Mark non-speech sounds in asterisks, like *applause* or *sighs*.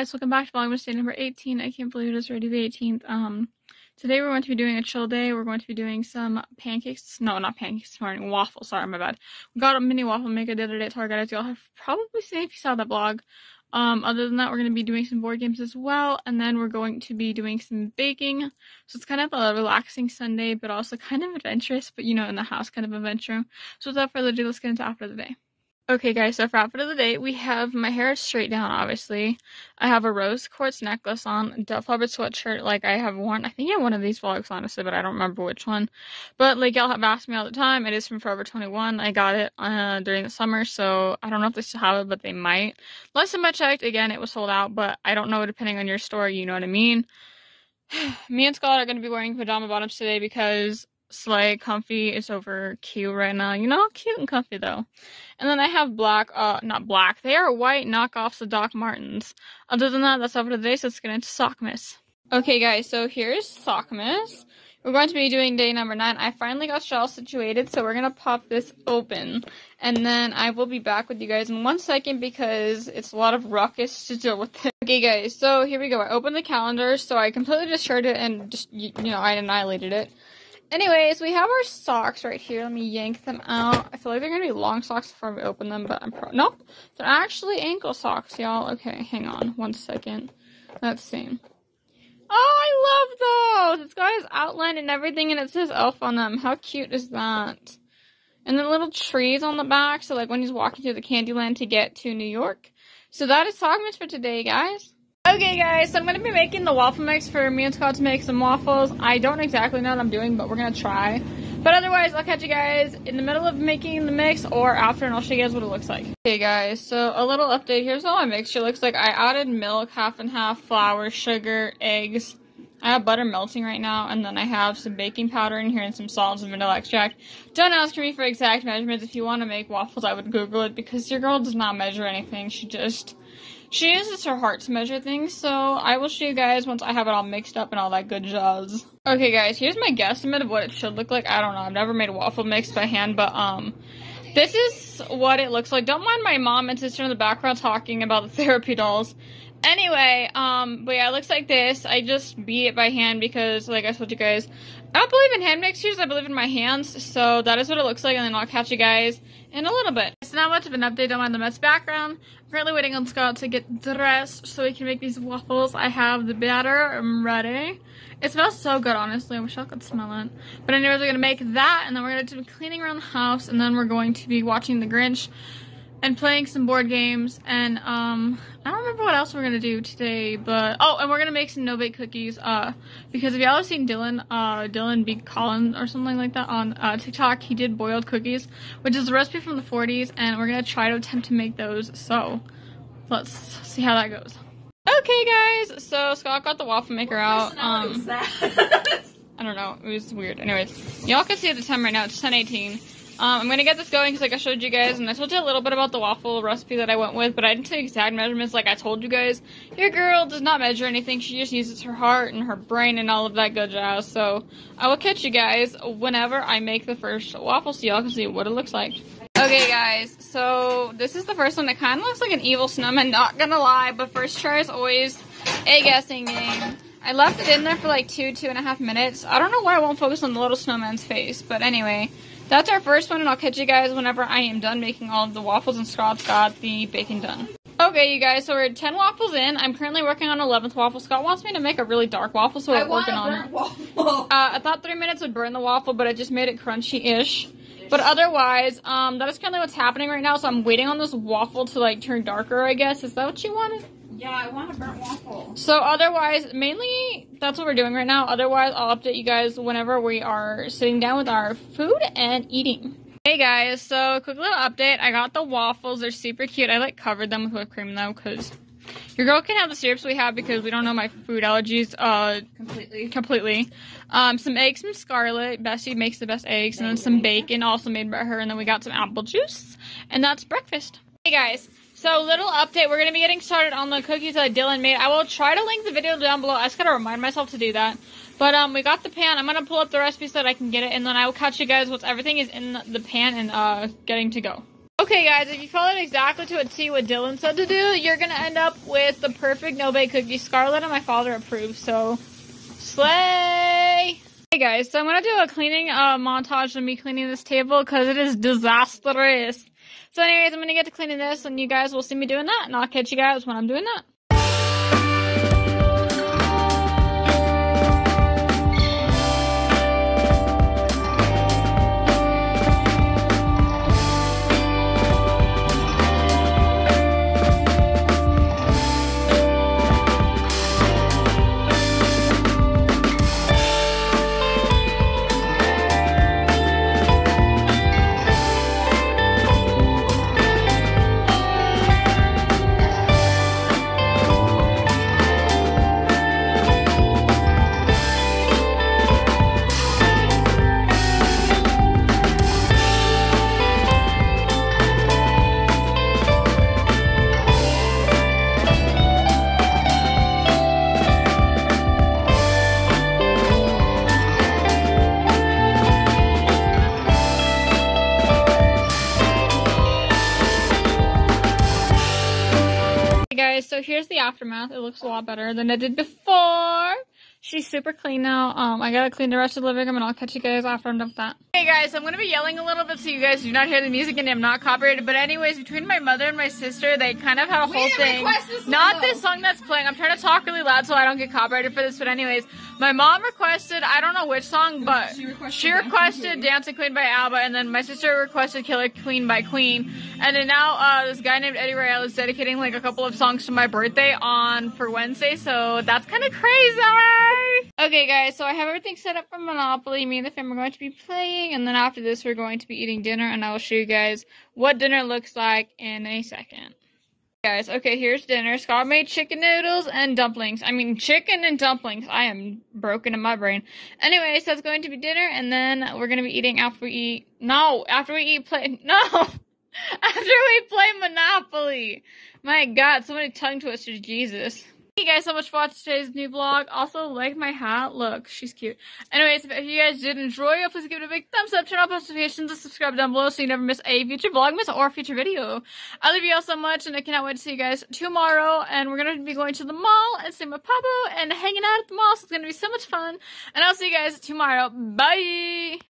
guys, welcome back to Vlogmas Day number 18. I can't believe it is already the 18th. Um, today we're going to be doing a chill day. We're going to be doing some pancakes. No, not pancakes this morning. Waffles. Sorry, my bad. We got a mini waffle maker the other day at Target. As y'all have probably seen if you saw that vlog. Um, other than that, we're going to be doing some board games as well. And then we're going to be doing some baking. So it's kind of a relaxing Sunday, but also kind of adventurous, but you know, in the house kind of adventure. So without further ado, let's get into after the day. Okay guys, so for outfit of the day, we have my hair straight down, obviously. I have a rose quartz necklace on, Def Leppard sweatshirt, like I have worn, I think I one of these vlogs, honestly, but I don't remember which one. But like y'all have asked me all the time, it is from Forever 21. I got it uh, during the summer, so I don't know if they still have it, but they might. Last time I checked, again, it was sold out, but I don't know, depending on your store, you know what I mean. *sighs* me and Scott are going to be wearing pajama bottoms today because Slay Comfy is over cute right now. You know, cute and comfy though. And then I have black, uh, not black. They are white knockoffs of Doc Martens. Other than that, that's all for today, so let's get into Sockmas. Okay guys, so here's Sockmas. We're going to be doing day number nine. I finally got Shell situated, so we're gonna pop this open. And then I will be back with you guys in one second because it's a lot of ruckus to deal with. It. Okay guys, so here we go. I opened the calendar, so I completely destroyed it and just, you know, I annihilated it. Anyways, we have our socks right here. Let me yank them out. I feel like they're gonna be long socks before we open them, but I'm pro- nope. They're actually ankle socks, y'all. Okay, hang on one second. Let's see. Oh, I love those! It's got his outline and everything, and it says elf on them. How cute is that? And then little trees on the back, so like when he's walking through the Candyland to get to New York. So that is Sockmas for today, guys. Okay guys, so I'm going to be making the waffle mix for me and Scott to make some waffles. I don't exactly know what I'm doing, but we're going to try. But otherwise, I'll catch you guys in the middle of making the mix or after and I'll show you guys what it looks like. Okay guys, so a little update. Here's how my mixture looks like. I added milk, half and half, flour, sugar, eggs. I have butter melting right now, and then I have some baking powder in here and some salt and vanilla extract. Don't ask me for exact measurements. If you want to make waffles, I would Google it because your girl does not measure anything. She just she uses her heart to measure things, so I will show you guys once I have it all mixed up and all that good jazz. Okay guys, here's my guesstimate of what it should look like. I don't know, I've never made a waffle mix by hand, but um, this is what it looks like. Don't mind my mom and sister in the background talking about the *laughs* therapy dolls. Anyway, um, but yeah, it looks like this. I just beat it by hand because, like I told you guys, I don't believe in hand mixtures. I believe in my hands. So that is what it looks like, and then I'll catch you guys in a little bit. It's not much of an update on the mess background. I'm currently waiting on Scott to get dressed so we can make these waffles. I have the batter. I'm ready. It smells so good, honestly. I wish I could smell it. But anyways, we're going to make that, and then we're going to be cleaning around the house, and then we're going to be watching The Grinch and playing some board games and um I don't remember what else we're gonna do today but oh and we're gonna make some no bake cookies uh because if y'all have seen Dylan uh Dylan B Collins or something like that on uh, TikTok he did boiled cookies which is a recipe from the 40s and we're gonna try to attempt to make those so let's see how that goes. Okay guys so Scott got the waffle maker out um *laughs* I don't know it was weird. Anyways y'all can see at the time right now it's 1018 um, I'm gonna get this going because like I showed you guys and I told you a little bit about the waffle recipe that I went with, but I didn't take exact measurements like I told you guys. Your girl does not measure anything. She just uses her heart and her brain and all of that good jazz. So I will catch you guys whenever I make the first waffle so y'all can see what it looks like. Okay guys, so this is the first one. It kind of looks like an evil snowman, not gonna lie, but first try is always a guessing game. I left it in there for like two, two and a half minutes. I don't know why I won't focus on the little snowman's face, but anyway. That's our first one, and I'll catch you guys whenever I am done making all of the waffles and Scott's got the baking done. Okay, you guys, so we're 10 waffles in. I'm currently working on 11th waffle. Scott wants me to make a really dark waffle, so I we're working on it. Waffle. *laughs* Uh, I thought three minutes would burn the waffle, but I just made it crunchy-ish. But otherwise, um, that is currently what's happening right now, so I'm waiting on this waffle to, like, turn darker, I guess. Is that what you wanted? Yeah, I want a burnt waffle. So otherwise, mainly that's what we're doing right now. Otherwise, I'll update you guys whenever we are sitting down with our food and eating. Hey guys, so quick little update. I got the waffles. They're super cute. I like covered them with whipped cream though, because your girl can have the syrups we have because we don't know my food allergies uh Completely. completely. Um, some eggs from Scarlett Bessie makes the best eggs, and then some bacon also made by her, and then we got some apple juice, and that's breakfast. Hey guys, so little update. We're gonna be getting started on the cookies that Dylan made. I will try to link the video down below. I just gotta remind myself to do that. But um, we got the pan. I'm gonna pull up the recipe so that I can get it, and then I will catch you guys once everything is in the pan and uh getting to go. Okay, guys, if you followed exactly to a T what Dylan said to do, you're gonna end up with the perfect no bake cookie. Scarlett and my father approve, so slay! Hey guys, so I'm gonna do a cleaning uh, montage of me cleaning this table because it is disastrous. So anyways, I'm gonna get to cleaning this and you guys will see me doing that and I'll catch you guys when I'm doing that. So here's the aftermath. It looks a lot better than it did before. She's super clean now. Um, I gotta clean the rest of the living room and I'll catch you guys after I'm done with that. Hey guys, I'm gonna be yelling a little bit so you guys do not hear the music and I'm not copyrighted. But anyways, between my mother and my sister, they kind of had a whole thing. request this not though. this song that's playing. I'm trying to talk really loud so I don't get copyrighted for this. But anyways, my mom requested, I don't know which song, but She requested she Dancing requested Queen. Dancing Queen by ABBA and then my sister requested Killer Queen by Queen. And then now uh, this guy named Eddie Royale is dedicating like a couple of songs to my birthday on for Wednesday, so that's kind of crazy. Okay, guys, so I have everything set up for Monopoly. Me and the fam are going to be playing, and then after this, we're going to be eating dinner, and I will show you guys what dinner looks like in a second. Guys, okay, here's dinner. Scott made chicken noodles and dumplings. I mean, chicken and dumplings. I am broken in my brain. Anyway, so it's going to be dinner, and then we're going to be eating after we eat. No, after we eat play. *laughs* No! after we play Monopoly! My god, so many tongue twisters, Jesus. You guys so much for watching today's new vlog. Also, like my hat. Look, she's cute. Anyways, if you guys did enjoy it, please give it a big thumbs up, turn on notifications, and subscribe down below so you never miss a future vlogmas or future video. I love you all so much, and I cannot wait to see you guys tomorrow. And we're going to be going to the mall and seeing my Pablo and hanging out at the mall, so it's going to be so much fun. And I'll see you guys tomorrow. Bye!